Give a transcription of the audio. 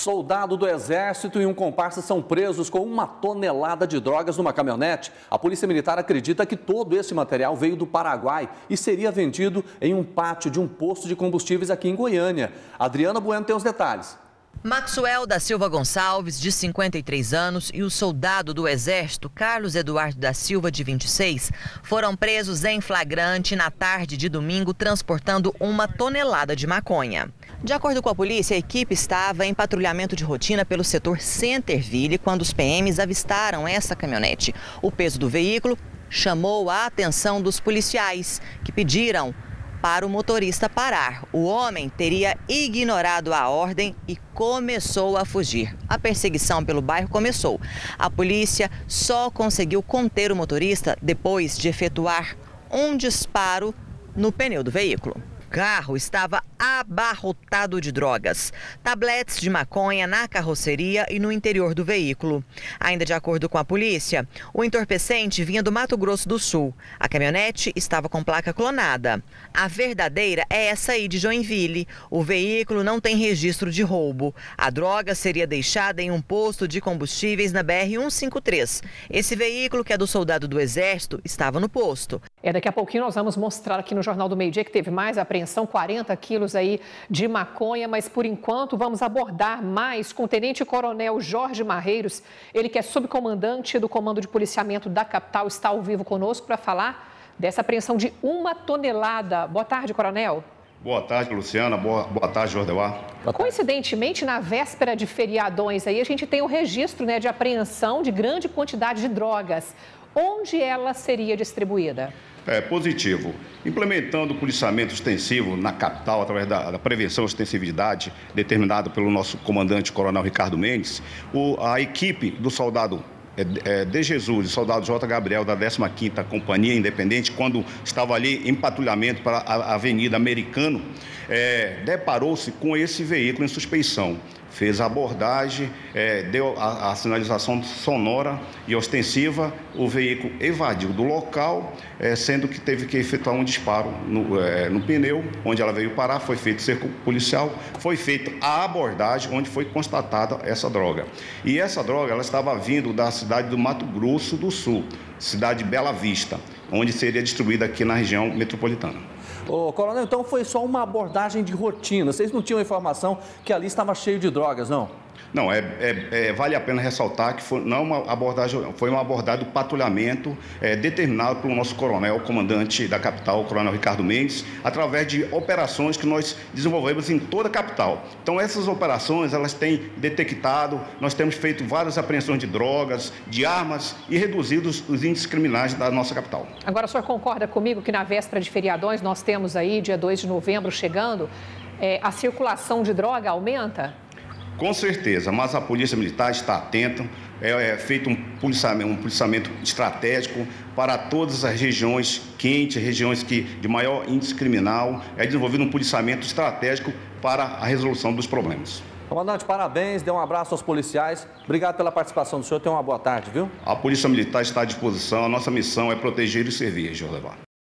Soldado do Exército e um comparsa são presos com uma tonelada de drogas numa caminhonete. A Polícia Militar acredita que todo esse material veio do Paraguai e seria vendido em um pátio de um posto de combustíveis aqui em Goiânia. Adriana Bueno tem os detalhes. Maxwell da Silva Gonçalves, de 53 anos, e o soldado do Exército, Carlos Eduardo da Silva, de 26, foram presos em flagrante na tarde de domingo, transportando uma tonelada de maconha. De acordo com a polícia, a equipe estava em patrulhamento de rotina pelo setor Centerville quando os PMs avistaram essa caminhonete. O peso do veículo chamou a atenção dos policiais, que pediram para o motorista parar. O homem teria ignorado a ordem e começou a fugir. A perseguição pelo bairro começou. A polícia só conseguiu conter o motorista depois de efetuar um disparo no pneu do veículo carro estava abarrotado de drogas, tabletes de maconha na carroceria e no interior do veículo. Ainda de acordo com a polícia, o entorpecente vinha do Mato Grosso do Sul. A caminhonete estava com placa clonada. A verdadeira é essa aí de Joinville. O veículo não tem registro de roubo. A droga seria deixada em um posto de combustíveis na BR-153. Esse veículo, que é do soldado do Exército, estava no posto. É, daqui a pouquinho nós vamos mostrar aqui no Jornal do Meio Dia que teve mais apreensão, 40 quilos aí de maconha, mas por enquanto vamos abordar mais com o Tenente Coronel Jorge Marreiros, ele que é subcomandante do Comando de Policiamento da capital, está ao vivo conosco para falar dessa apreensão de uma tonelada. Boa tarde, Coronel. Boa tarde, Luciana. Boa, boa tarde, Jordeuar. Coincidentemente, na véspera de feriadões aí, a gente tem o registro né, de apreensão de grande quantidade de drogas. Onde ela seria distribuída? É, positivo. Implementando o policiamento extensivo na capital, através da, da prevenção e extensividade determinada pelo nosso comandante, Coronel Ricardo Mendes, o, a equipe do soldado é, é, de Jesus e soldado J. Gabriel, da 15ª Companhia Independente, quando estava ali em patrulhamento para a Avenida Americano, é, deparou-se com esse veículo em suspeição fez a abordagem, é, deu a, a, sinalização sonora e ostensiva, o veículo evadiu do local, é, sendo que teve que efetuar um disparo no, é, no, pneu, onde ela veio parar, foi feito cerco policial, foi feita a abordagem, onde foi constatada essa droga. E essa droga, ela estava vindo da cidade do Mato Grosso do Sul, cidade de Bela Vista, onde seria distribuída aqui na região metropolitana. Ô, coronel, então foi só uma abordagem de rotina. Vocês não tinham informação que ali estava cheio de drogas, não? Não, é, é, é, vale a pena ressaltar que foi, não é uma abordagem, foi uma abordagem do patrulhamento é, determinado pelo nosso coronel, comandante da capital, o coronel Ricardo Mendes, através de operações que nós desenvolvemos em toda a capital. Então, essas operações, elas têm detectado, nós temos feito várias apreensões de drogas, de armas e reduzido os, os índices criminais da nossa capital. Agora, o senhor concorda comigo que na véspera de feriadões, nós temos aí, dia 2 de novembro chegando, é, a circulação de droga aumenta? Com certeza, mas a Polícia Militar está atenta, é, é feito um policiamento, um policiamento estratégico para todas as regiões quentes, regiões que, de maior índice criminal, é desenvolvido um policiamento estratégico para a resolução dos problemas. Comandante, parabéns, dê um abraço aos policiais. Obrigado pela participação do senhor, tenha uma boa tarde, viu? A Polícia Militar está à disposição, a nossa missão é proteger e servir, Levar.